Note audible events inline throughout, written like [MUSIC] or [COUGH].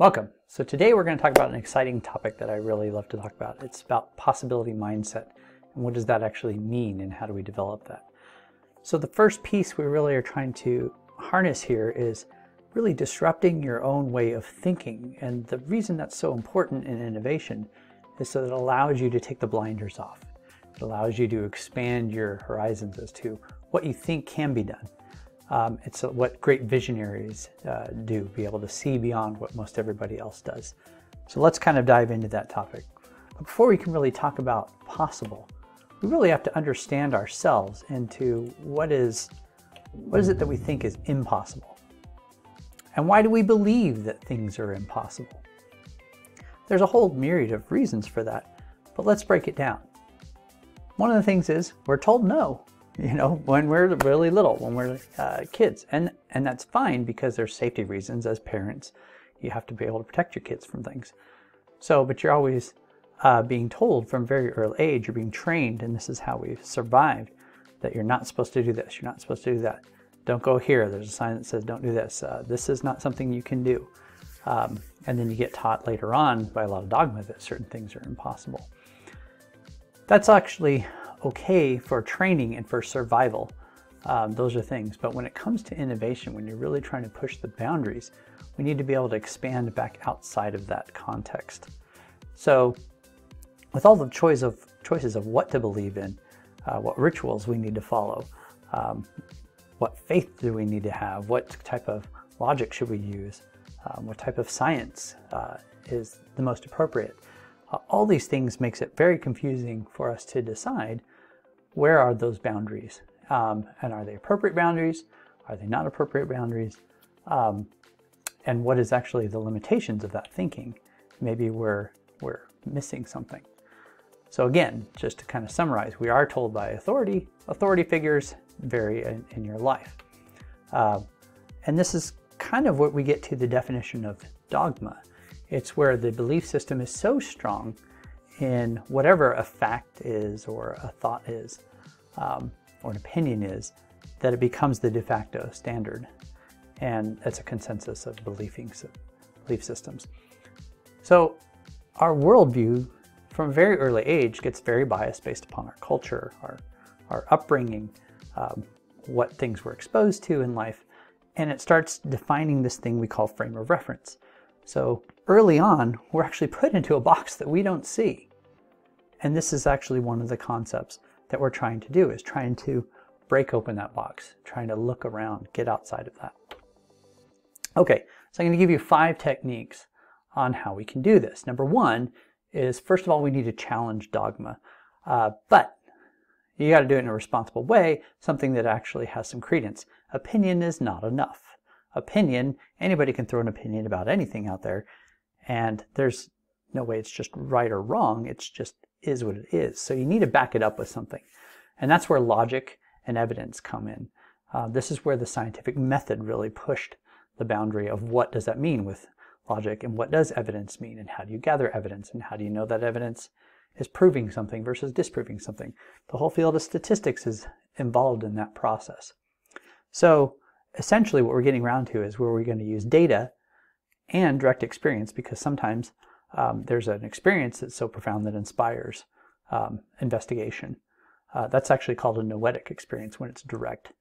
Welcome. So today we're going to talk about an exciting topic that I really love to talk about. It's about possibility mindset and what does that actually mean and how do we develop that. So the first piece we really are trying to harness here is really disrupting your own way of thinking. And the reason that's so important in innovation is so that it allows you to take the blinders off. It allows you to expand your horizons as to what you think can be done. Um, it's what great visionaries uh, do, be able to see beyond what most everybody else does. So let's kind of dive into that topic. But before we can really talk about possible, we really have to understand ourselves into what is, what is it that we think is impossible? And why do we believe that things are impossible? There's a whole myriad of reasons for that, but let's break it down. One of the things is we're told no [LAUGHS] you know, when we're really little, when we're uh, kids. And, and that's fine because there's safety reasons as parents. You have to be able to protect your kids from things. So, but you're always uh, being told from very early age, you're being trained, and this is how we've survived, that you're not supposed to do this, you're not supposed to do that. Don't go here. There's a sign that says don't do this. Uh, this is not something you can do. Um, and then you get taught later on by a lot of dogma that certain things are impossible. That's actually okay for training and for survival. Um, those are things. But when it comes to innovation, when you're really trying to push the boundaries, we need to be able to expand back outside of that context. So, with all the choice of choices of what to believe in, uh, what rituals we need to follow, um, what faith do we need to have, what type of logic should we use, um, what type of science uh, is the most appropriate. Uh, all these things makes it very confusing for us to decide where are those boundaries? Um, and are they appropriate boundaries? Are they not appropriate boundaries? Um, and what is actually the limitations of that thinking? Maybe we're, we're missing something. So again, just to kind of summarize, we are told by authority, authority figures vary in, in your life. Uh, and this is kind of what we get to the definition of dogma. It's where the belief system is so strong in whatever a fact is or a thought is um, or an opinion is that it becomes the de facto standard. And it's a consensus of believing, belief systems. So our worldview from a very early age gets very biased based upon our culture, our, our upbringing, um, what things we're exposed to in life, and it starts defining this thing we call frame of reference. So early on, we're actually put into a box that we don't see. And this is actually one of the concepts that we're trying to do is trying to break open that box, trying to look around, get outside of that. Okay, so I'm going to give you five techniques on how we can do this. Number one is, first of all, we need to challenge dogma. Uh, but you got to do it in a responsible way, something that actually has some credence. Opinion is not enough. Opinion, anybody can throw an opinion about anything out there, and there's no way it's just right or wrong. It's just is what it is. So you need to back it up with something. And that's where logic and evidence come in. Uh, this is where the scientific method really pushed the boundary of what does that mean with logic and what does evidence mean and how do you gather evidence and how do you know that evidence is proving something versus disproving something. The whole field of statistics is involved in that process. So essentially what we're getting around to is where we're going to use data and direct experience because sometimes um, there's an experience that's so profound that inspires um, investigation. Uh, that's actually called a noetic experience when it's direct,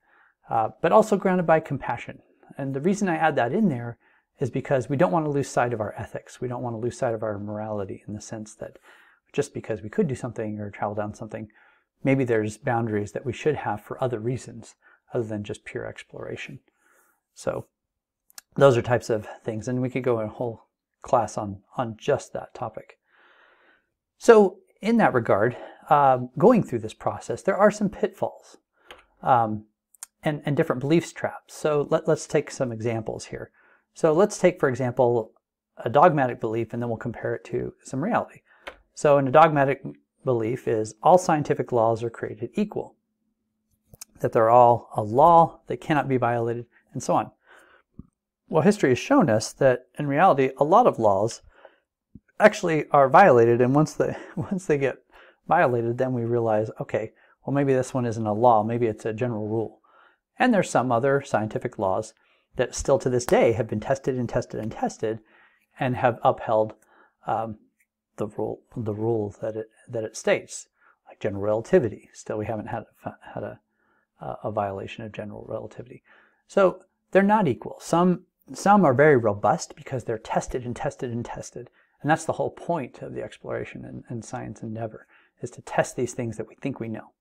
uh, but also grounded by compassion. And the reason I add that in there is because we don't want to lose sight of our ethics. We don't want to lose sight of our morality in the sense that just because we could do something or travel down something, maybe there's boundaries that we should have for other reasons other than just pure exploration. So those are types of things. And we could go a whole class on, on just that topic. So in that regard, um, going through this process, there are some pitfalls um, and, and different beliefs traps. So let, let's take some examples here. So let's take, for example, a dogmatic belief and then we'll compare it to some reality. So in a dogmatic belief is all scientific laws are created equal, that they're all a law that cannot be violated, and so on. Well, history has shown us that in reality, a lot of laws actually are violated, and once they [LAUGHS] once they get violated, then we realize, okay, well maybe this one isn't a law, maybe it's a general rule. And there's some other scientific laws that still to this day have been tested and tested and tested, and have upheld um, the rule the rules that it that it states, like general relativity. Still, we haven't had had a a violation of general relativity. So they're not equal. Some some are very robust because they're tested and tested and tested, and that's the whole point of the exploration and, and science endeavor is to test these things that we think we know.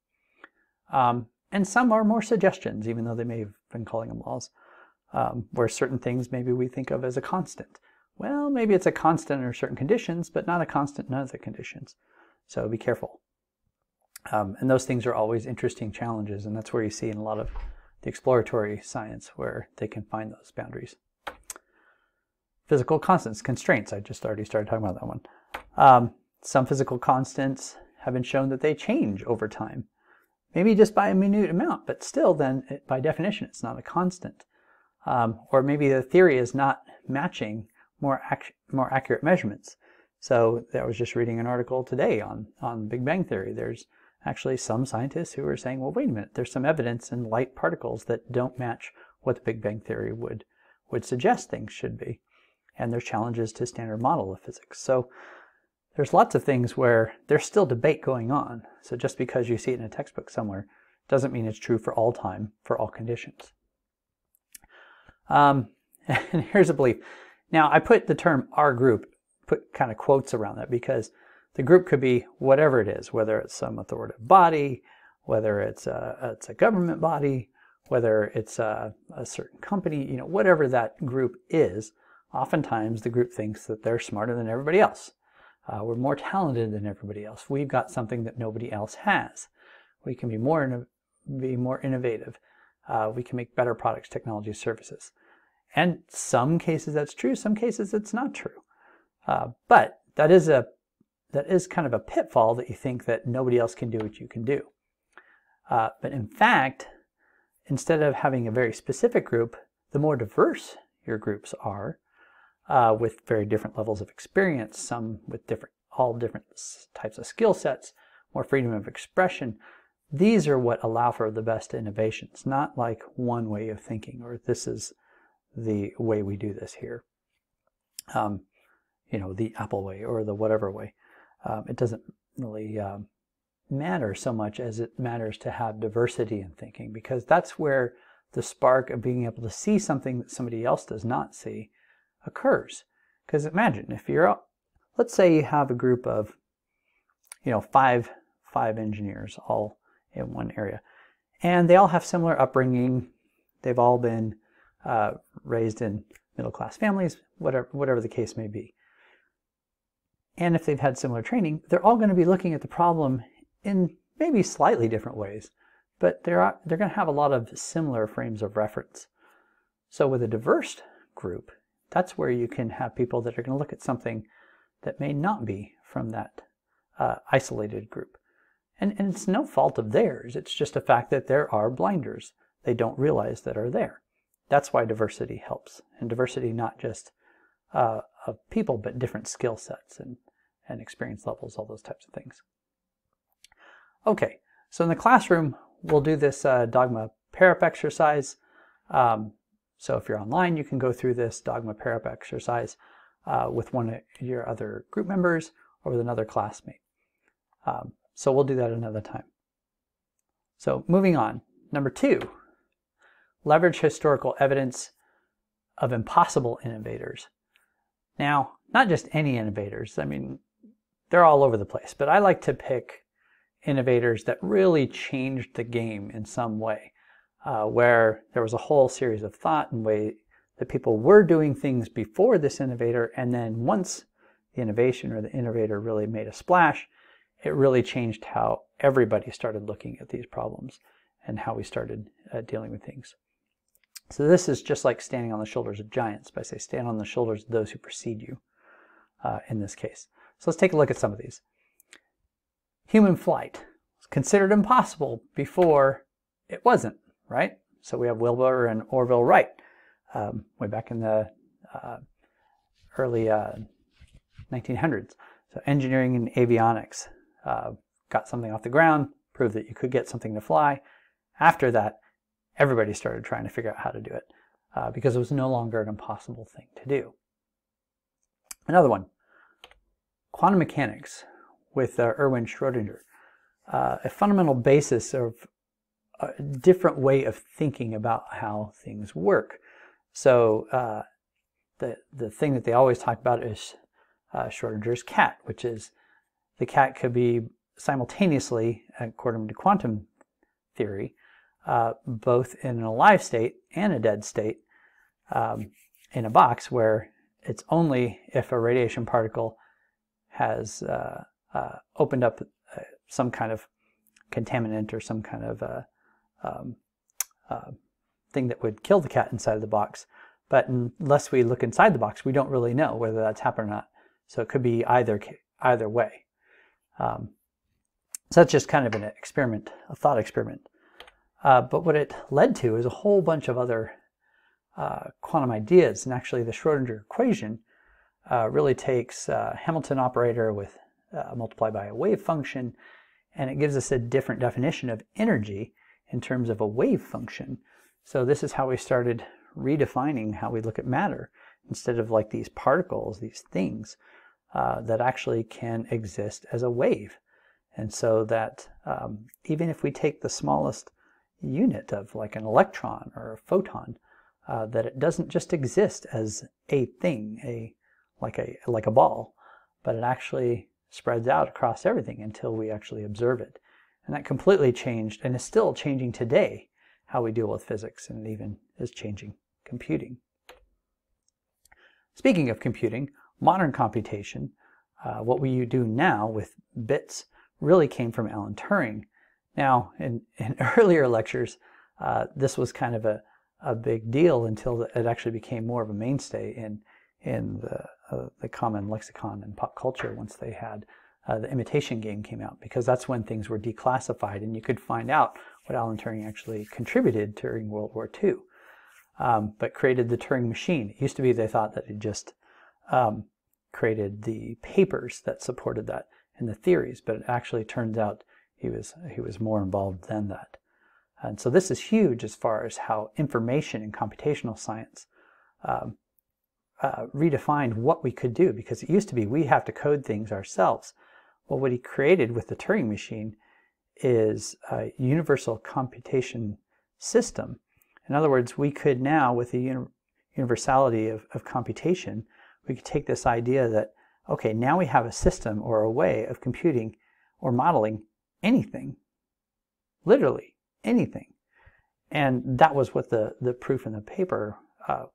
Um, and some are more suggestions, even though they may have been calling them laws, um, where certain things maybe we think of as a constant. Well, maybe it's a constant under certain conditions, but not a constant in other conditions. So be careful. Um, and those things are always interesting challenges, and that's where you see in a lot of the exploratory science where they can find those boundaries. Physical constants, constraints. I just already started talking about that one. Um, some physical constants have been shown that they change over time. Maybe just by a minute amount, but still then, it, by definition, it's not a constant. Um, or maybe the theory is not matching more, ac more accurate measurements. So I was just reading an article today on, on Big Bang Theory. There's actually some scientists who are saying, well, wait a minute, there's some evidence in light particles that don't match what the Big Bang Theory would, would suggest things should be. And there's challenges to standard model of physics. So there's lots of things where there's still debate going on. So just because you see it in a textbook somewhere doesn't mean it's true for all time, for all conditions. Um, [LAUGHS] and here's a belief. Now, I put the term our group, put kind of quotes around that because the group could be whatever it is, whether it's some authoritative body, whether it's a, it's a government body, whether it's a, a certain company, you know, whatever that group is, oftentimes the group thinks that they're smarter than everybody else. Uh, we're more talented than everybody else. We've got something that nobody else has. We can be more, be more innovative. Uh, we can make better products, technologies, services. And some cases that's true, some cases it's not true. Uh, but that is a that is kind of a pitfall that you think that nobody else can do what you can do. Uh, but in fact, instead of having a very specific group, the more diverse your groups are, uh, with very different levels of experience, some with different, all different types of skill sets, more freedom of expression, these are what allow for the best innovations, not like one way of thinking or this is the way we do this here. Um, you know, the Apple way or the whatever way. Um, it doesn't really um, matter so much as it matters to have diversity in thinking because that's where the spark of being able to see something that somebody else does not see occurs. Because imagine if you're, let's say you have a group of, you know, five five engineers all in one area, and they all have similar upbringing. They've all been uh, raised in middle class families, whatever, whatever the case may be. And if they've had similar training, they're all going to be looking at the problem in maybe slightly different ways, but they're, they're going to have a lot of similar frames of reference. So with a diverse group, that's where you can have people that are going to look at something that may not be from that uh, isolated group. And, and it's no fault of theirs. It's just a fact that there are blinders they don't realize that are there. That's why diversity helps. And diversity not just uh, of people, but different skill sets and, and experience levels, all those types of things. Okay, so in the classroom, we'll do this uh, dogma pair up exercise. Um, so if you're online, you can go through this dogma pair up exercise uh, with one of your other group members or with another classmate. Um, so we'll do that another time. So moving on, number two, leverage historical evidence of impossible innovators. Now, not just any innovators, I mean, they're all over the place, but I like to pick innovators that really changed the game in some way, uh, where there was a whole series of thought and way that people were doing things before this innovator, and then once the innovation or the innovator really made a splash, it really changed how everybody started looking at these problems and how we started uh, dealing with things. So this is just like standing on the shoulders of giants, but I say stand on the shoulders of those who precede you uh, in this case. So let's take a look at some of these. Human flight was considered impossible before it wasn't, right? So we have Wilbur and Orville Wright um, way back in the uh, early uh, 1900s. So engineering and avionics uh, got something off the ground, proved that you could get something to fly. After that, everybody started trying to figure out how to do it uh, because it was no longer an impossible thing to do. Another one, quantum mechanics with uh, Erwin Schrödinger. Uh, a fundamental basis of a different way of thinking about how things work. So uh, the the thing that they always talk about is uh, Schrodinger's cat, which is the cat could be simultaneously, according to quantum theory, uh, both in an alive state and a dead state um, in a box where it's only if a radiation particle has uh, uh, opened up uh, some kind of contaminant or some kind of um, uh, thing that would kill the cat inside of the box. But unless we look inside the box, we don't really know whether that's happened or not. So it could be either either way. Um, so that's just kind of an experiment, a thought experiment. Uh, but what it led to is a whole bunch of other uh, quantum ideas. And actually, the Schrodinger equation uh, really takes Hamilton operator with uh, multiplied by a wave function, and it gives us a different definition of energy in terms of a wave function. So this is how we started redefining how we look at matter instead of like these particles, these things uh, that actually can exist as a wave. And so that um, even if we take the smallest unit of like an electron or a photon, uh, that it doesn't just exist as a thing, a like a like a ball, but it actually spreads out across everything until we actually observe it. And that completely changed and is still changing today how we deal with physics and even is changing computing. Speaking of computing, modern computation, uh, what we do now with bits really came from Alan Turing. Now, in, in [LAUGHS] earlier lectures, uh, this was kind of a, a big deal until it actually became more of a mainstay in, in the, uh, the common lexicon and pop culture once they had uh, the imitation game came out because that's when things were declassified and you could find out what Alan Turing actually contributed during World War II, um, but created the Turing machine. It used to be they thought that it just um, created the papers that supported that and the theories, but it actually turns out he was he was more involved than that. And so this is huge as far as how information and computational science um, uh, redefined what we could do because it used to be we have to code things ourselves. Well, what he created with the Turing machine is a universal computation system. In other words, we could now, with the universality of, of computation, we could take this idea that, okay, now we have a system or a way of computing or modeling anything, literally anything. And that was what the, the proof in the paper uh,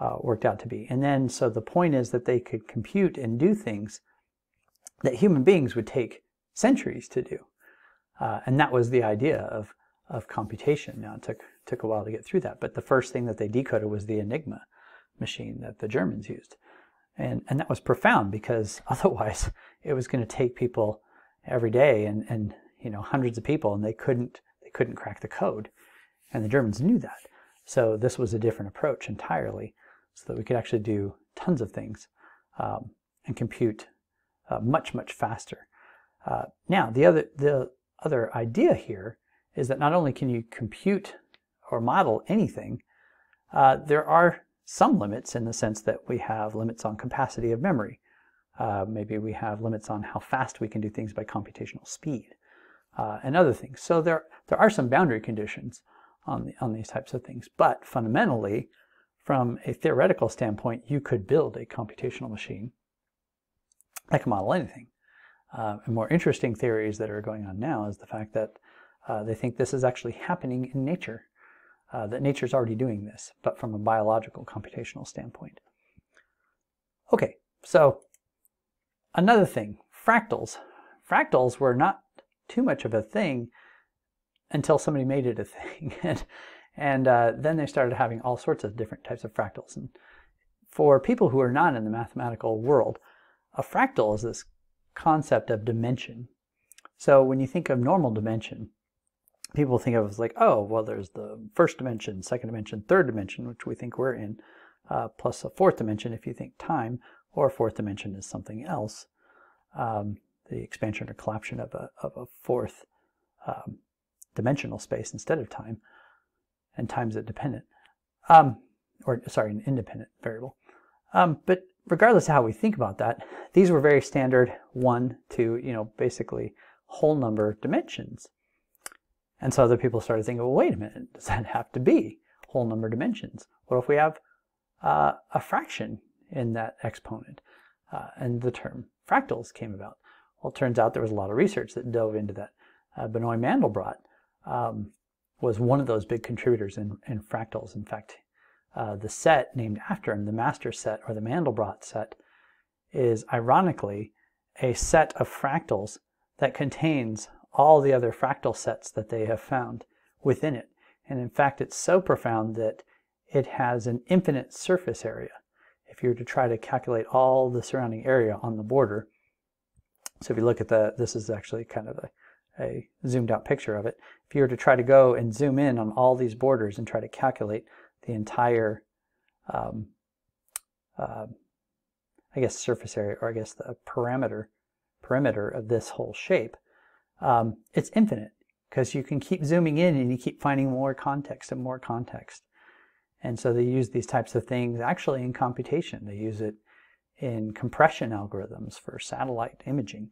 uh, worked out to be. And then, so the point is that they could compute and do things that human beings would take centuries to do. Uh, and that was the idea of, of computation. Now, it took, took a while to get through that, but the first thing that they decoded was the Enigma machine that the Germans used. And, and that was profound because [LAUGHS] otherwise it was going to take people every day and, and you know hundreds of people and they couldn't they couldn't crack the code and the Germans knew that so this was a different approach entirely so that we could actually do tons of things um, and compute uh, much, much faster. Uh, now, the other, the other idea here is that not only can you compute or model anything, uh, there are some limits in the sense that we have limits on capacity of memory. Uh, maybe we have limits on how fast we can do things by computational speed uh, and other things. So there, there are some boundary conditions on, the, on these types of things. But fundamentally, from a theoretical standpoint, you could build a computational machine that can model anything. Uh, and more interesting theories that are going on now is the fact that uh, they think this is actually happening in nature, uh, that nature is already doing this, but from a biological computational standpoint. Okay, so another thing, fractals. Fractals were not too much of a thing until somebody made it a [LAUGHS] thing. and and uh, then they started having all sorts of different types of fractals. And for people who are not in the mathematical world, a fractal is this concept of dimension. So when you think of normal dimension, people think of it as like, oh, well, there's the first dimension, second dimension, third dimension, which we think we're in, uh, plus a fourth dimension if you think time, or fourth dimension is something else, um, the expansion or collapsion of a, of a fourth um, dimensional space instead of time, and time's a dependent, um, or sorry, an independent variable. Um, but regardless of how we think about that, these were very standard one, two, you know, basically whole number dimensions. And so other people started thinking, well, wait a minute, does that have to be whole number dimensions? What if we have uh, a fraction in that exponent? Uh, and the term fractals came about. Well, it turns out there was a lot of research that dove into that. Uh, Benoit Mandelbrot um, was one of those big contributors in, in fractals. In fact, uh, the set named after him, the master set or the Mandelbrot set, is ironically a set of fractals that contains all the other fractal sets that they have found within it. And in fact, it's so profound that it has an infinite surface area. If you were to try to calculate all the surrounding area on the border, so if you look at the, this is actually kind of a, a zoomed out picture of it. If you were to try to go and zoom in on all these borders and try to calculate the entire, um, uh, I guess, surface area, or I guess the parameter, perimeter of this whole shape, um, it's infinite because you can keep zooming in and you keep finding more context and more context. And so they use these types of things actually in computation. They use it in compression algorithms for satellite imaging,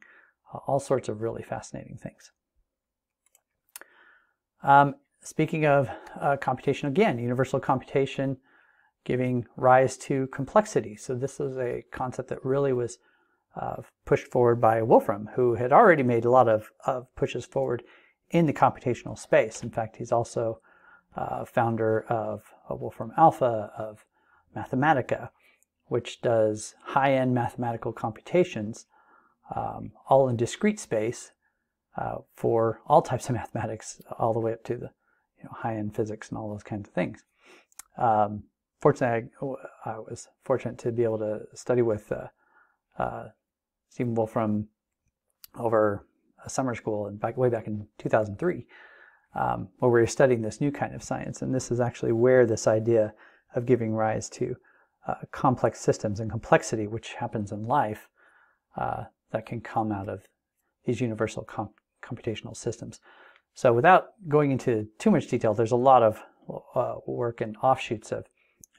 all sorts of really fascinating things. Um, speaking of uh, computation, again, universal computation giving rise to complexity. So this was a concept that really was uh, pushed forward by Wolfram, who had already made a lot of, of pushes forward in the computational space. In fact, he's also uh, founder of, of Wolfram Alpha, of Mathematica, which does high-end mathematical computations, um, all in discrete space uh, for all types of mathematics, all the way up to the you know, high-end physics and all those kinds of things. Um, fortunately, I, I, was fortunate to be able to study with uh, uh, Stephen Wolfram over a summer school and back way back in 2003, um, where we were studying this new kind of science. And this is actually where this idea of giving rise to uh, complex systems and complexity, which happens in life, uh, that can come out of these universal comp computational systems. So without going into too much detail, there's a lot of uh, work and offshoots of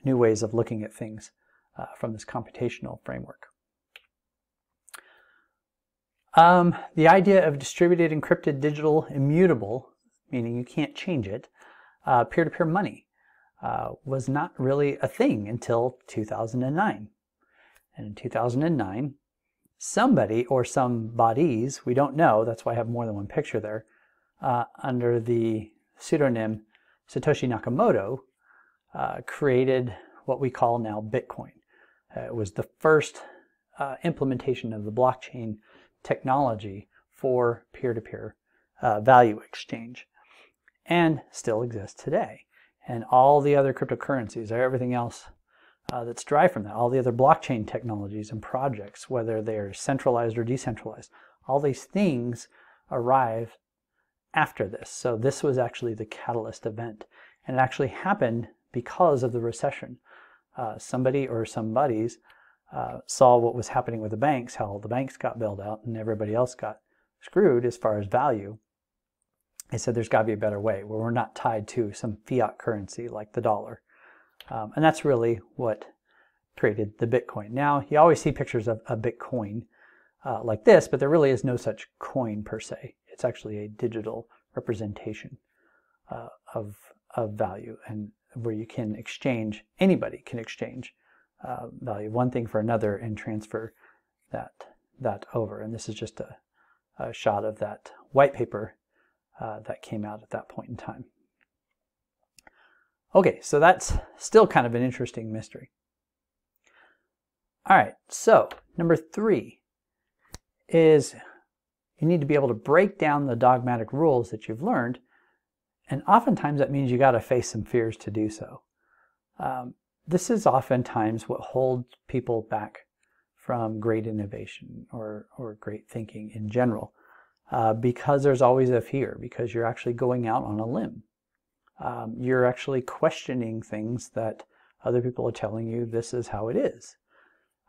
new ways of looking at things uh, from this computational framework. Um, the idea of distributed encrypted digital immutable, meaning you can't change it, uh, peer-to-peer -peer money uh, was not really a thing until 2009. And in 2009, somebody or some bodies, we don't know, that's why I have more than one picture there, uh, under the pseudonym Satoshi Nakamoto, uh, created what we call now Bitcoin. Uh, it was the first uh, implementation of the blockchain technology for peer-to-peer -peer, value exchange and still exists today and all the other cryptocurrencies or everything else uh, that's derived from that, all the other blockchain technologies and projects, whether they're centralized or decentralized, all these things arrive after this. So this was actually the catalyst event. And it actually happened because of the recession. Uh, somebody or somebodies uh, saw what was happening with the banks, how the banks got bailed out and everybody else got screwed as far as value. They said there's got to be a better way where we're not tied to some fiat currency like the dollar. Um, and that's really what created the Bitcoin. Now, you always see pictures of a Bitcoin uh, like this, but there really is no such coin per se. It's actually a digital representation uh, of, of value and where you can exchange, anybody can exchange uh, value, one thing for another and transfer that, that over. And this is just a, a shot of that white paper uh, that came out at that point in time. Okay, so that's still kind of an interesting mystery. All right, so number three is you need to be able to break down the dogmatic rules that you've learned, and oftentimes that means you got to face some fears to do so. Um, this is oftentimes what holds people back from great innovation or, or great thinking in general uh, because there's always a fear, because you're actually going out on a limb. Um, you're actually questioning things that other people are telling you this is how it is.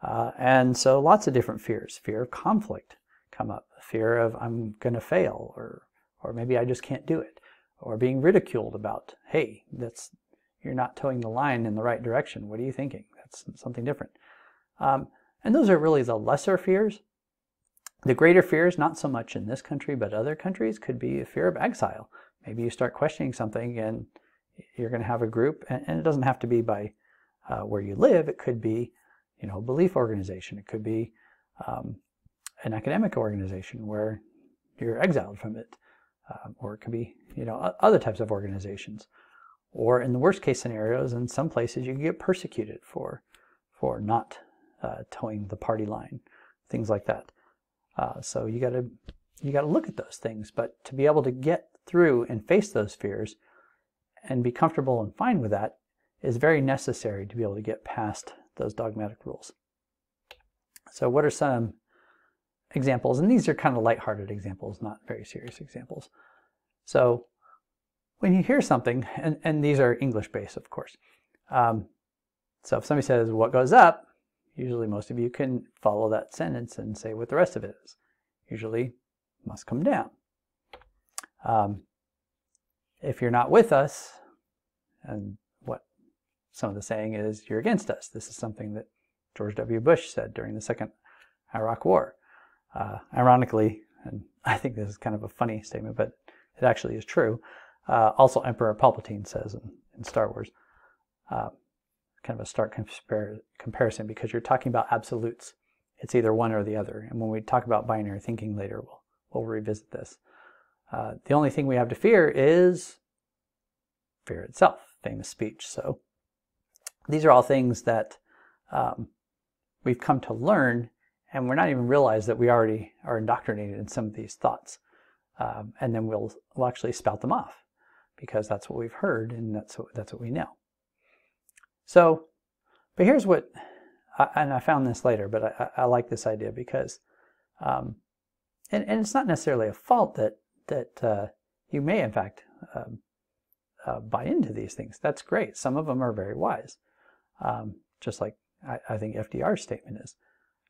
Uh, and so lots of different fears. Fear of conflict come up. Fear of I'm going to fail or, or maybe I just can't do it. Or being ridiculed about, hey, that's you're not toeing the line in the right direction. What are you thinking? That's something different. Um, and those are really the lesser fears. The greater fears, not so much in this country, but other countries, could be a fear of exile. Maybe you start questioning something and you're going to have a group, and, and it doesn't have to be by uh, where you live. It could be, you know, a belief organization. It could be um, an academic organization where you're exiled from it, um, or it could be, you know, other types of organizations. Or in the worst case scenarios, in some places you get persecuted for for not uh, toeing the party line, things like that. Uh, so you got to you got to look at those things, but to be able to get through and face those fears and be comfortable and fine with that is very necessary to be able to get past those dogmatic rules. So what are some examples? And these are kind of lighthearted examples, not very serious examples. So when you hear something, and, and these are English based, of course. Um, so if somebody says, what goes up, usually most of you can follow that sentence and say what the rest of it is. Usually must come down. Um, if you're not with us, and what some of the saying is, you're against us. This is something that George W. Bush said during the second Iraq War. Uh, ironically, and [LAUGHS] I think this is kind of a funny statement, but it actually is true. Uh, also, Emperor Palpatine says in, in Star Wars, uh, kind of a stark compar comparison because you're talking about absolutes. It's either one or the other. And when we talk about binary thinking later, we'll, we'll revisit this. Uh, the only thing we have to fear is fear itself, famous speech. So these are all things that um, we've come to learn, and we're not even realize that we already are indoctrinated in some of these thoughts. Um, and then we'll, we'll actually spout them off because that's what we've heard and that's what, that's what we know. So, but here's what, and I found this later, but I, I like this idea because, um, and, and it's not necessarily a fault that that uh, you may, in fact, um, uh, buy into these things. That's great. Some of them are very wise, um, just like I, I, think FDR's statement is.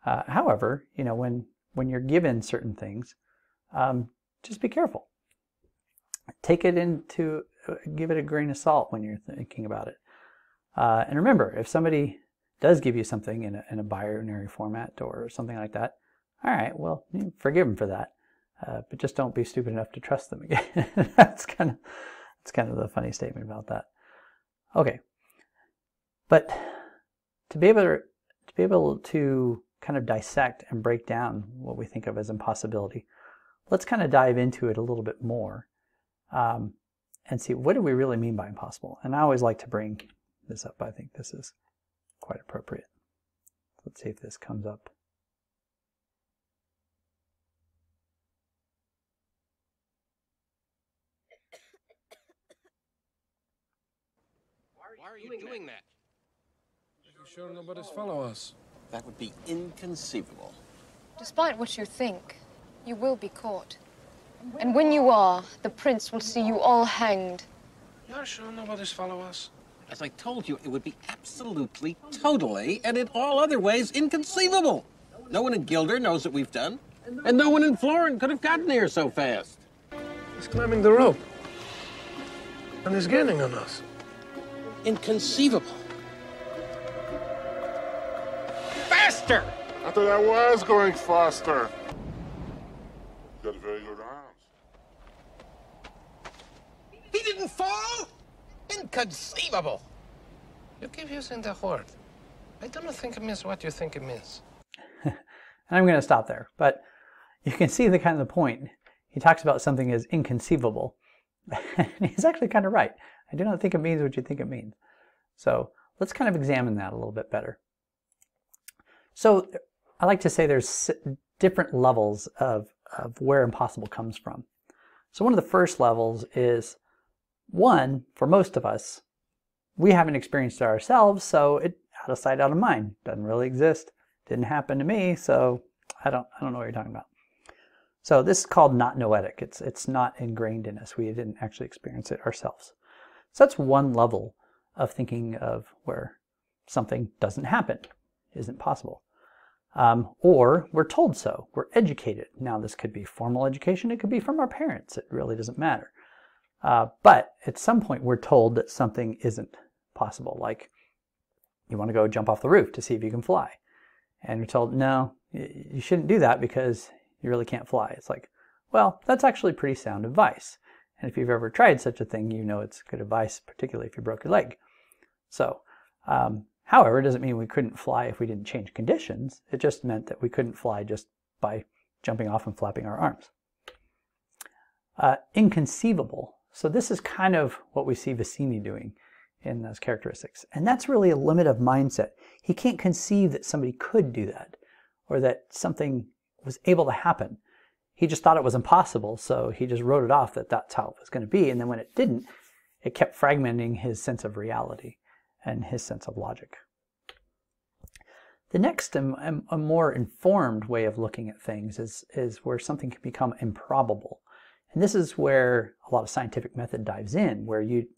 Uh, however, you know, when when you're given certain things, um, just be careful. Take it into, uh, give it a grain of salt when you're thinking about it. Uh, and remember, if somebody does give you something in a, in a binary format or something like that, all right, well, forgive them for that. Uh, but just don't be stupid enough to trust them again. [LAUGHS] that's kind of that's kind of the funny statement about that. Okay, but to be able to, to be able to kind of dissect and break down what we think of as impossibility, let's kind of dive into it a little bit more um, and see what do we really mean by impossible. And I always like to bring this up. I think this is quite appropriate. Let's see if this comes up. Why are you doing that? Are you sure nobody's follow us? That would be inconceivable. Despite what you think, you will be caught. And when you are, the prince will see you all hanged. You're sure nobody's follow us? As I told you, it would be absolutely, totally, and in all other ways, inconceivable. No one in Guilder knows what we've done, and no one in Florin could have gotten here so fast. He's climbing the rope. And he's gaining on us. Inconceivable. Faster! I thought I was going faster. You got very good arms. He didn't fall? Inconceivable. You keep using the word. I don't think it means what you think it means. [LAUGHS] and I'm going to stop there, but you can see the kind of the point. He talks about something as inconceivable. [LAUGHS] he's actually kind of right. I do not think it means what you think it means. So let's kind of examine that a little bit better. So I like to say there's different levels of, of where impossible comes from. So one of the first levels is one, for most of us, we haven't experienced it ourselves, so it out of sight, out of mind. Doesn't really exist. Didn't happen to me, so I don't I don't know what you're talking about. So this is called not noetic. It's it's not ingrained in us. We didn't actually experience it ourselves. So that's one level of thinking of where something doesn't happen, isn't possible. Um, or we're told so, we're educated. Now, this could be formal education, it could be from our parents, it really doesn't matter. Uh, but at some point, we're told that something isn't possible, like you want to go jump off the roof to see if you can fly. And you're told, no, you shouldn't do that because you really can't fly. It's like, well, that's actually pretty sound advice. And if you've ever tried such a thing, you know it's good advice, particularly if you broke your leg. So, um, however, it doesn't mean we couldn't fly if we didn't change conditions. It just meant that we couldn't fly just by jumping off and flapping our arms. Uh, inconceivable. So this is kind of what we see Vizzini doing in those characteristics. And that's really a limit of mindset. He can't conceive that somebody could do that or that something was able to happen. He just thought it was impossible, so he just wrote it off that that's how it was going to be. And then when it didn't, it kept fragmenting his sense of reality and his sense of logic. The next, um, a more informed way of looking at things is, is where something can become improbable. And this is where a lot of scientific method dives in, where you,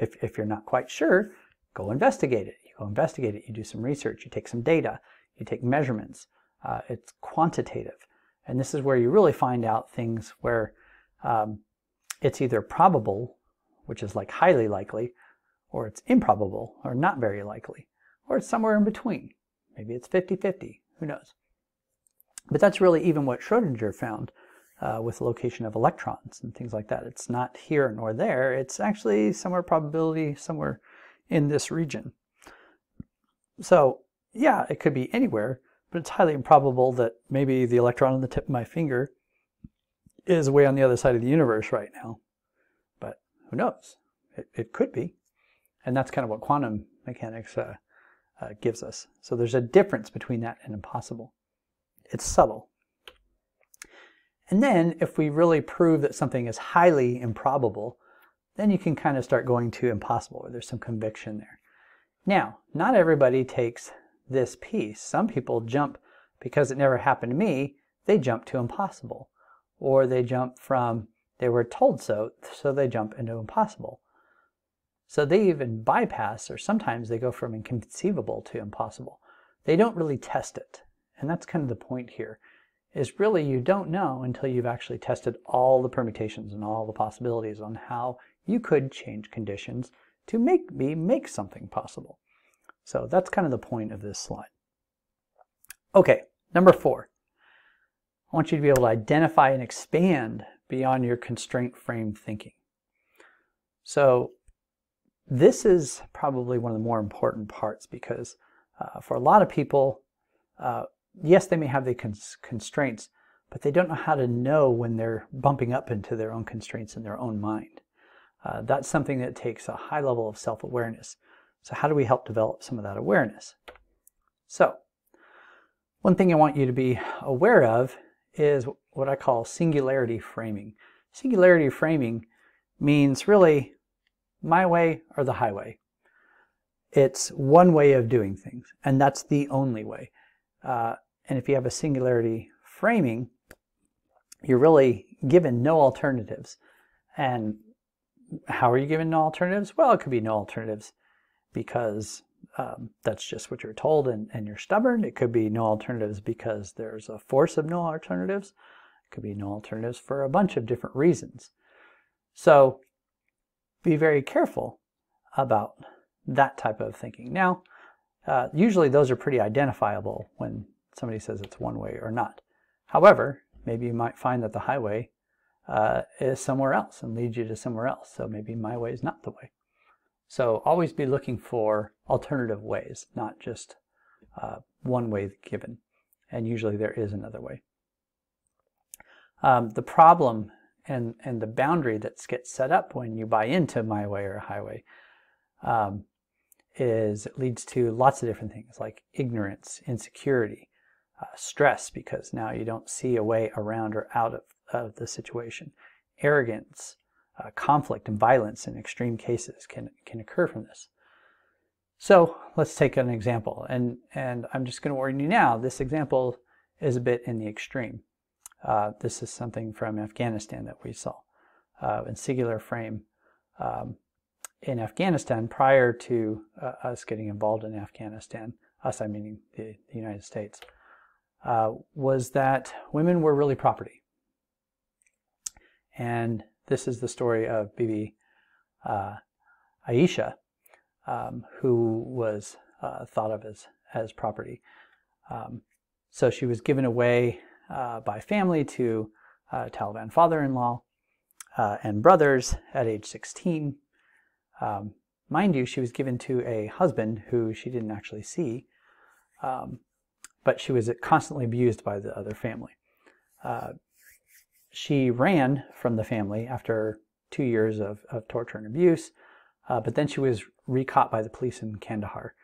if, if you're not quite sure, go investigate it. You go investigate it, you do some research, you take some data, you take measurements. Uh, it's quantitative. And this is where you really find out things where um, it's either probable, which is like highly likely, or it's improbable, or not very likely, or it's somewhere in between. Maybe it's 50-50, who knows. But that's really even what Schrodinger found uh, with location of electrons and things like that. It's not here nor there, it's actually somewhere probability somewhere in this region. So yeah, it could be anywhere, but it's highly improbable that maybe the electron on the tip of my finger is way on the other side of the universe right now. But who knows? It, it could be. And that's kind of what quantum mechanics uh, uh, gives us. So there's a difference between that and impossible. It's subtle. And then if we really prove that something is highly improbable, then you can kind of start going to impossible, where there's some conviction there. Now, not everybody takes this piece. Some people jump because it never happened to me, they jump to impossible. Or they jump from they were told so, so they jump into impossible. So they even bypass, or sometimes they go from inconceivable to impossible. They don't really test it. And that's kind of the point here, is really you don't know until you've actually tested all the permutations and all the possibilities on how you could change conditions to make me make something possible. So that's kind of the point of this slide. Okay, number four. I want you to be able to identify and expand beyond your constraint frame thinking. So this is probably one of the more important parts because uh, for a lot of people, uh, yes, they may have the cons constraints, but they don't know how to know when they're bumping up into their own constraints in their own mind. Uh, that's something that takes a high level of self-awareness. So how do we help develop some of that awareness? So one thing I want you to be aware of is what I call singularity framing. Singularity framing means really my way or the highway. It's one way of doing things, and that's the only way. Uh, and if you have a singularity framing, you're really given no alternatives. And how are you given no alternatives? Well, it could be no alternatives because um, that's just what you're told and, and you're stubborn. It could be no alternatives because there's a force of no alternatives. It could be no alternatives for a bunch of different reasons. So be very careful about that type of thinking. Now, uh, usually those are pretty identifiable when somebody says it's one way or not. However, maybe you might find that the highway uh, is somewhere else and leads you to somewhere else. So maybe my way is not the way. So always be looking for alternative ways, not just uh, one way given. And usually there is another way. Um, the problem and, and the boundary that gets set up when you buy into my way or highway um, is it leads to lots of different things like ignorance, insecurity, uh, stress because now you don't see a way around or out of, of the situation, arrogance, uh, conflict and violence in extreme cases can, can occur from this. So let's take an example. And, and I'm just going to warn you now, this example is a bit in the extreme. Uh, this is something from Afghanistan that we saw uh, in singular frame um, in Afghanistan prior to uh, us getting involved in Afghanistan, us I meaning the, the United States, uh, was that women were really property. And this is the story of Bibi uh, Aisha, um, who was uh, thought of as, as property. Um, so she was given away uh, by family to uh, Taliban father-in-law uh, and brothers at age 16. Um, mind you, she was given to a husband who she didn't actually see, um, but she was constantly abused by the other family. Uh, she ran from the family after two years of, of torture and abuse, uh, but then she was recaught by the police in Kandahar.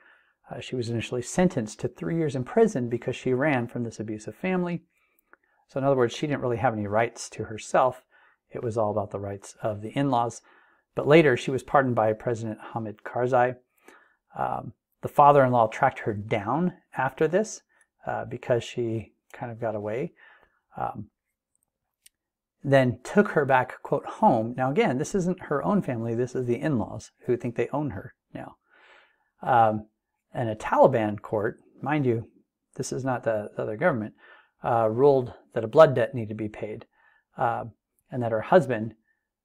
Uh, she was initially sentenced to three years in prison because she ran from this abusive family. So, in other words, she didn't really have any rights to herself. It was all about the rights of the in laws. But later, she was pardoned by President Hamid Karzai. Um, the father in law tracked her down after this uh, because she kind of got away. Um, then took her back, quote, home. Now, again, this isn't her own family, this is the in laws who think they own her now. Um, and a Taliban court, mind you, this is not the, the other government, uh, ruled that a blood debt needed to be paid, uh, and that her husband,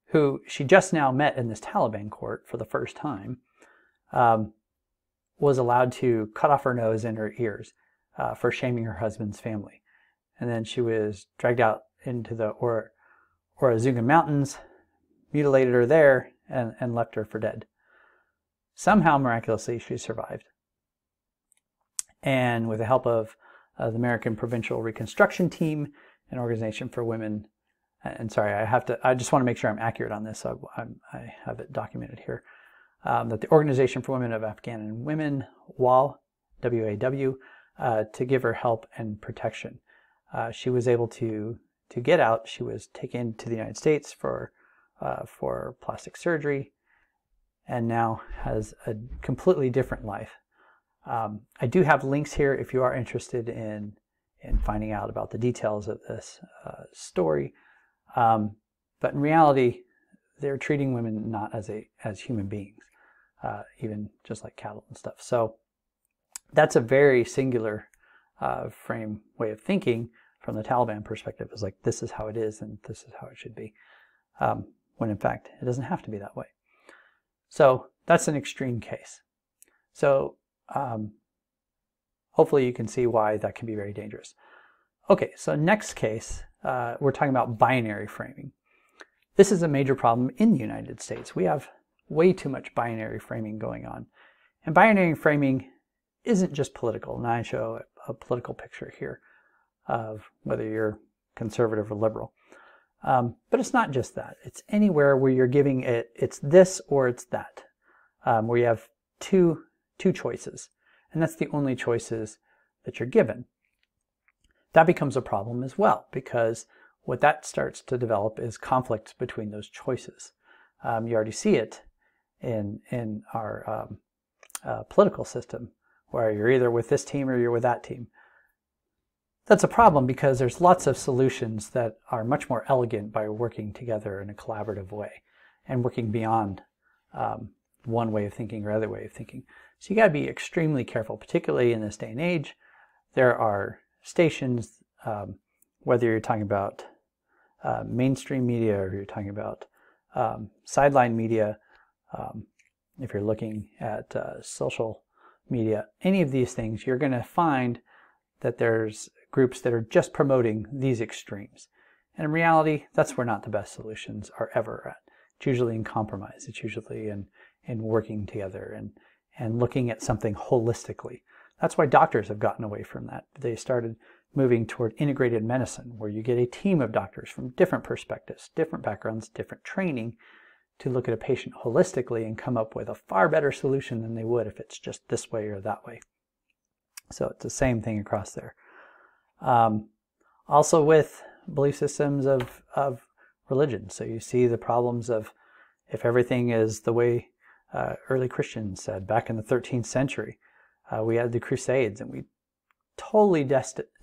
who she just now met in this Taliban court for the first time, um, was allowed to cut off her nose and her ears uh, for shaming her husband's family. And then she was dragged out into the or Orazunga Mountains, mutilated her there, and, and left her for dead. Somehow, miraculously, she survived. And with the help of uh, the American Provincial Reconstruction Team, an organization for women, and sorry, I have to, I just want to make sure I'm accurate on this, so I, I have it documented here, um, that the Organization for Women of Afghan Women, WAW, W-A-W, uh, to give her help and protection. Uh, she was able to to get out, she was taken to the United States for, uh, for plastic surgery and now has a completely different life. Um, I do have links here if you are interested in, in finding out about the details of this uh, story. Um, but in reality, they're treating women not as, a, as human beings, uh, even just like cattle and stuff. So that's a very singular uh, frame way of thinking from the Taliban perspective is like this is how it is and this is how it should be, um, when in fact it doesn't have to be that way. So that's an extreme case. So um, hopefully you can see why that can be very dangerous. Okay, so next case, uh, we're talking about binary framing. This is a major problem in the United States. We have way too much binary framing going on. And binary framing isn't just political, and I show a political picture here of whether you're conservative or liberal. Um, but it's not just that. It's anywhere where you're giving it, it's this or it's that, um, where you have two, two choices. And that's the only choices that you're given. That becomes a problem as well, because what that starts to develop is conflict between those choices. Um, you already see it in, in our um, uh, political system, where you're either with this team or you're with that team. That's a problem because there's lots of solutions that are much more elegant by working together in a collaborative way and working beyond um, one way of thinking or other way of thinking. So you got to be extremely careful, particularly in this day and age. There are stations, um, whether you're talking about uh, mainstream media or you're talking about um, sideline media, um, if you're looking at uh, social media, any of these things, you're going to find that there's groups that are just promoting these extremes. And in reality, that's where not the best solutions are ever at. It's usually in compromise. It's usually in, in working together and, and looking at something holistically. That's why doctors have gotten away from that. They started moving toward integrated medicine, where you get a team of doctors from different perspectives, different backgrounds, different training to look at a patient holistically and come up with a far better solution than they would if it's just this way or that way. So it's the same thing across there. Um, also with belief systems of, of religion. So you see the problems of if everything is the way uh, early Christians said back in the 13th century. Uh, we had the Crusades and we totally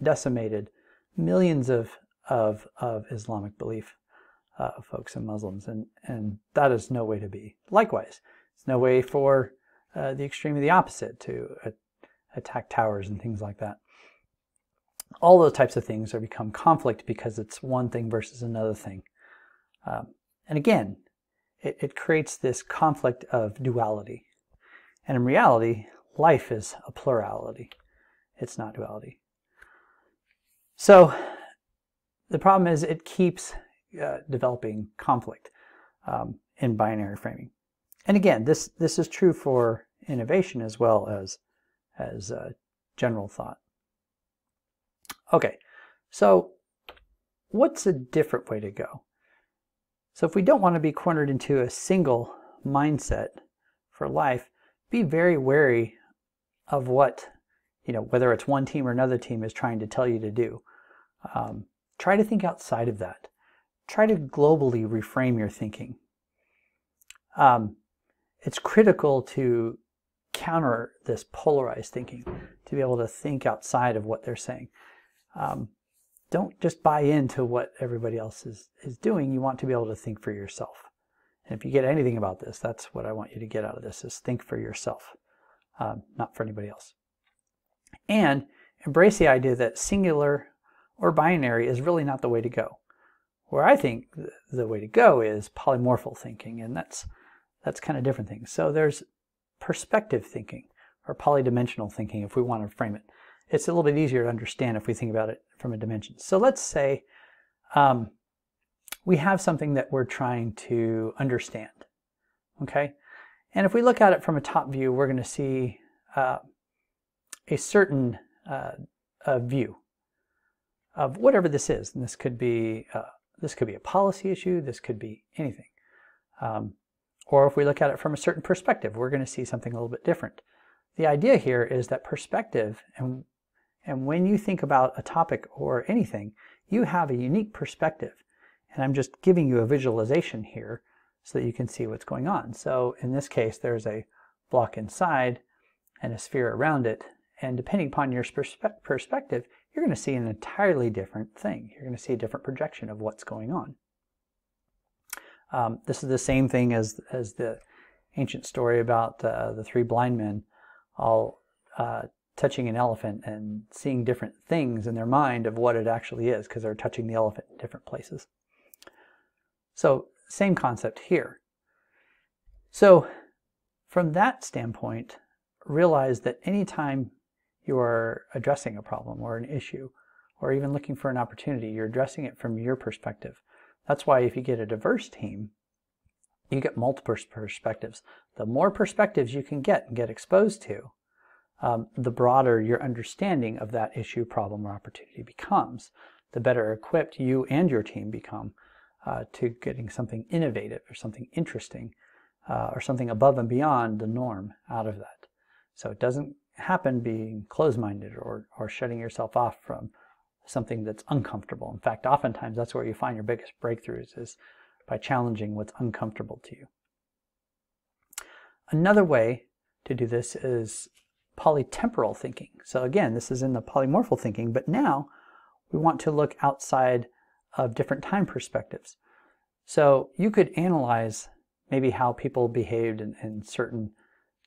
decimated millions of, of, of Islamic belief uh, folks and Muslims, and, and that is no way to be. Likewise, it's no way for uh, the extreme of the opposite to attack towers and things like that all those types of things are become conflict because it's one thing versus another thing. Um, and again, it, it creates this conflict of duality. And in reality, life is a plurality. It's not duality. So the problem is it keeps uh, developing conflict um, in binary framing. And again, this, this is true for innovation as well as, as uh, general thought. Okay, so what's a different way to go? So if we don't want to be cornered into a single mindset for life, be very wary of what, you know, whether it's one team or another team is trying to tell you to do. Um, try to think outside of that. Try to globally reframe your thinking. Um, it's critical to counter this polarized thinking, to be able to think outside of what they're saying. Um, don't just buy into what everybody else is, is doing. You want to be able to think for yourself. And if you get anything about this, that's what I want you to get out of this is think for yourself, um, not for anybody else. And embrace the idea that singular or binary is really not the way to go. Where I think the way to go is polymorphal thinking, and that's that's kind of different things. So there's perspective thinking or polydimensional thinking if we want to frame it. It's a little bit easier to understand if we think about it from a dimension. So let's say um, we have something that we're trying to understand. Okay? And if we look at it from a top view, we're going to see uh, a certain uh, a view of whatever this is. And this could be uh, this could be a policy issue. This could be anything. Um, or if we look at it from a certain perspective, we're going to see something a little bit different. The idea here is that perspective, and, and when you think about a topic or anything, you have a unique perspective. And I'm just giving you a visualization here so that you can see what's going on. So in this case, there's a block inside and a sphere around it. And depending upon your perspe perspective, you're going to see an entirely different thing. You're going to see a different projection of what's going on. Um, this is the same thing as, as the ancient story about uh, the three blind men all uh, touching an elephant and seeing different things in their mind of what it actually is because they're touching the elephant in different places. So same concept here. So from that standpoint, realize that anytime you are addressing a problem or an issue, or even looking for an opportunity, you're addressing it from your perspective. That's why if you get a diverse team, you get multiple perspectives. The more perspectives you can get and get exposed to, um, the broader your understanding of that issue, problem, or opportunity becomes. The better equipped you and your team become uh, to getting something innovative or something interesting uh, or something above and beyond the norm out of that. So it doesn't happen being closed-minded or, or shutting yourself off from something that's uncomfortable. In fact, oftentimes that's where you find your biggest breakthroughs is by challenging what's uncomfortable to you. Another way to do this is polytemporal thinking. So again, this is in the polymorphal thinking, but now we want to look outside of different time perspectives. So you could analyze maybe how people behaved in, in certain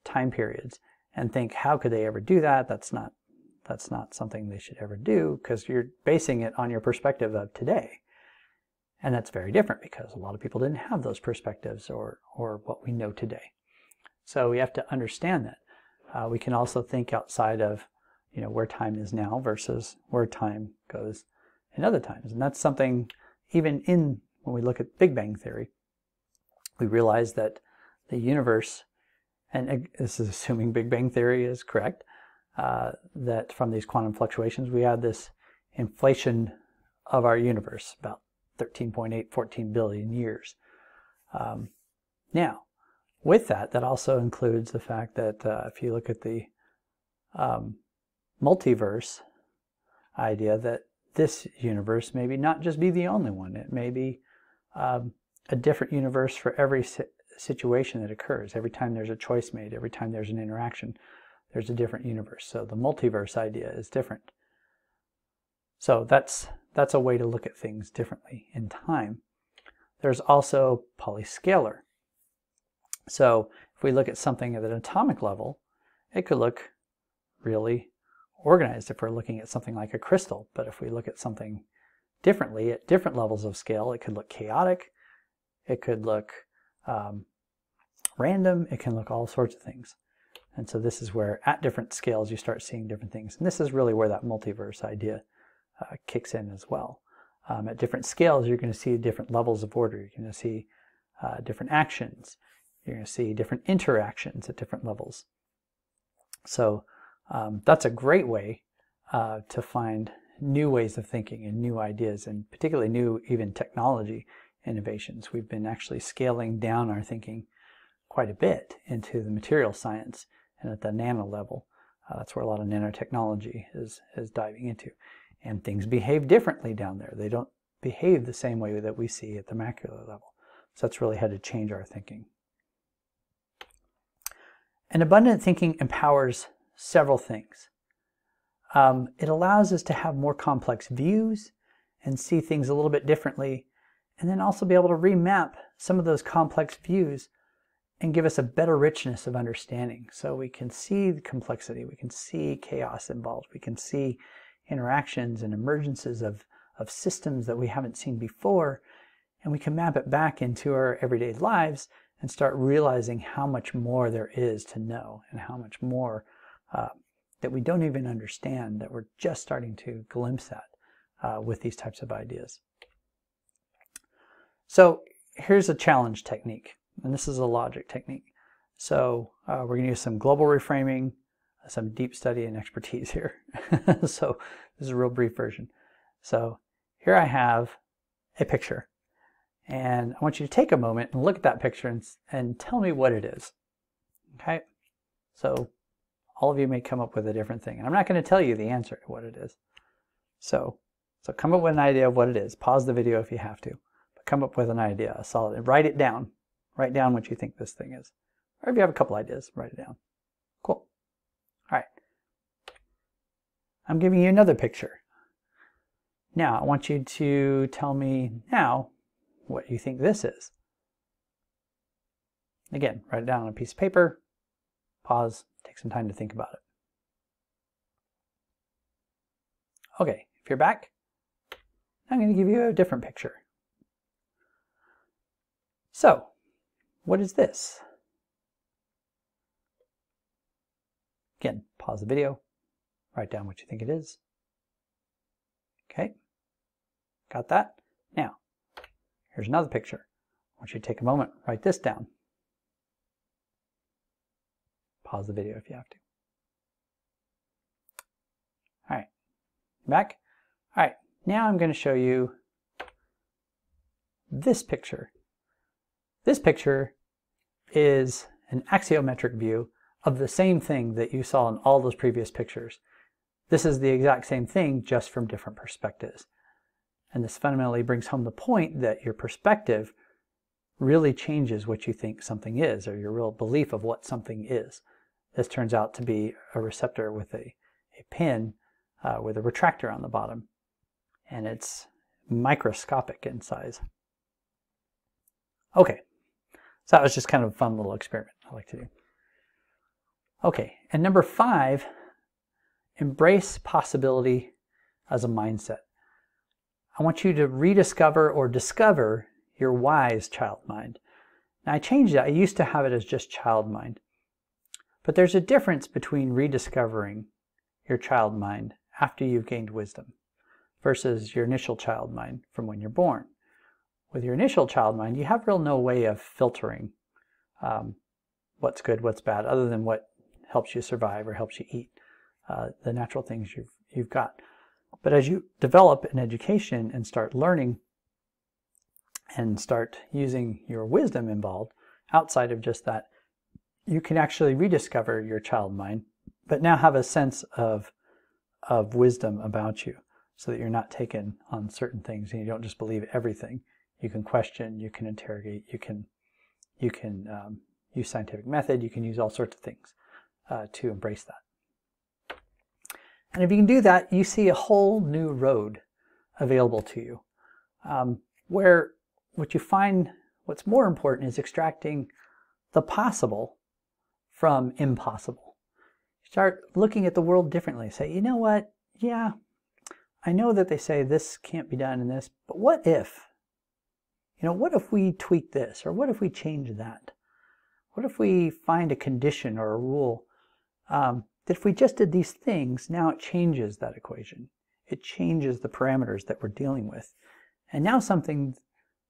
time periods and think, how could they ever do that? That's not that's not something they should ever do because you're basing it on your perspective of today. And that's very different because a lot of people didn't have those perspectives or, or what we know today. So we have to understand that. Uh, we can also think outside of, you know, where time is now versus where time goes in other times. And that's something even in when we look at Big Bang Theory, we realize that the universe, and this is [LAUGHS] assuming Big Bang Theory is correct, uh, that from these quantum fluctuations, we had this inflation of our universe, about 13.8, 14 billion years. Um, now, with that, that also includes the fact that uh, if you look at the um, multiverse idea, that this universe maybe not just be the only one. It may be um, a different universe for every si situation that occurs. Every time there's a choice made, every time there's an interaction, there's a different universe. So the multiverse idea is different. So that's that's a way to look at things differently in time. There's also polyscalar. So if we look at something at an atomic level, it could look really organized if we're looking at something like a crystal. But if we look at something differently at different levels of scale, it could look chaotic, it could look um, random, it can look all sorts of things. And so this is where at different scales you start seeing different things. And this is really where that multiverse idea uh, kicks in as well. Um, at different scales, you're going to see different levels of order. You're going to see uh, different actions. You're going to see different interactions at different levels. So um, that's a great way uh, to find new ways of thinking and new ideas, and particularly new even technology innovations. We've been actually scaling down our thinking quite a bit into the material science and at the nano level. Uh, that's where a lot of nanotechnology is, is diving into. And things behave differently down there. They don't behave the same way that we see at the macular level. So that's really had to change our thinking. And abundant thinking empowers several things. Um, it allows us to have more complex views and see things a little bit differently, and then also be able to remap some of those complex views and give us a better richness of understanding. So we can see the complexity, we can see chaos involved, we can see interactions and emergences of, of systems that we haven't seen before, and we can map it back into our everyday lives and start realizing how much more there is to know and how much more uh, that we don't even understand that we're just starting to glimpse at uh, with these types of ideas. So here's a challenge technique, and this is a logic technique. So uh, we're going to use some global reframing, some deep study and expertise here. [LAUGHS] so this is a real brief version. So here I have a picture. And I want you to take a moment and look at that picture and, and tell me what it is. Okay? So all of you may come up with a different thing. And I'm not going to tell you the answer to what it is. So, so come up with an idea of what it is. Pause the video if you have to. But come up with an idea, a solid, write it down. Write down what you think this thing is. Or if you have a couple ideas, write it down. Cool. All right. I'm giving you another picture. Now, I want you to tell me now what you think this is. Again, write it down on a piece of paper, pause, take some time to think about it. Okay, if you're back, I'm going to give you a different picture. So, what is this? Again, pause the video, write down what you think it is. Okay, got that? Now, here's another picture. I want you to take a moment, write this down. Pause the video if you have to. All right, back. All right, now I'm going to show you this picture. This picture is an axiometric view of the same thing that you saw in all those previous pictures. This is the exact same thing, just from different perspectives. And this fundamentally brings home the point that your perspective really changes what you think something is, or your real belief of what something is. This turns out to be a receptor with a, a pin uh, with a retractor on the bottom, and it's microscopic in size. Okay, so that was just kind of a fun little experiment I like to do. Okay, and number five, embrace possibility as a mindset. I want you to rediscover or discover your wise child mind. Now I changed it. I used to have it as just child mind. But there's a difference between rediscovering your child mind after you've gained wisdom versus your initial child mind from when you're born. With your initial child mind, you have real no way of filtering um, what's good, what's bad, other than what helps you survive or helps you eat uh, the natural things you've, you've got. But as you develop an education and start learning and start using your wisdom involved outside of just that, you can actually rediscover your child mind, but now have a sense of, of wisdom about you so that you're not taken on certain things and you don't just believe everything. You can question, you can interrogate, you can, you can um, use scientific method, you can use all sorts of things uh, to embrace that. And if you can do that, you see a whole new road available to you, um, where what you find, what's more important is extracting the possible from impossible. Start looking at the world differently. Say, you know what? Yeah, I know that they say this can't be done in this, but what if? You know, what if we tweak this? Or what if we change that? What if we find a condition or a rule um, that if we just did these things, now it changes that equation. It changes the parameters that we're dealing with. And now something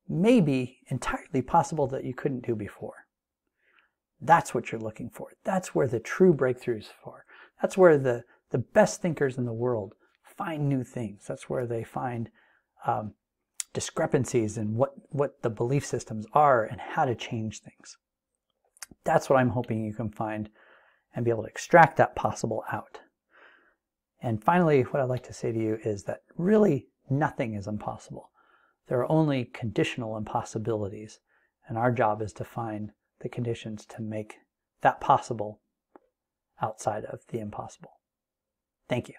may be entirely possible that you couldn't do before. That's what you're looking for. That's where the true breakthroughs are. That's where the, the best thinkers in the world find new things. That's where they find um, discrepancies in what, what the belief systems are and how to change things. That's what I'm hoping you can find and be able to extract that possible out. And finally, what I'd like to say to you is that really nothing is impossible. There are only conditional impossibilities, and our job is to find the conditions to make that possible outside of the impossible. Thank you.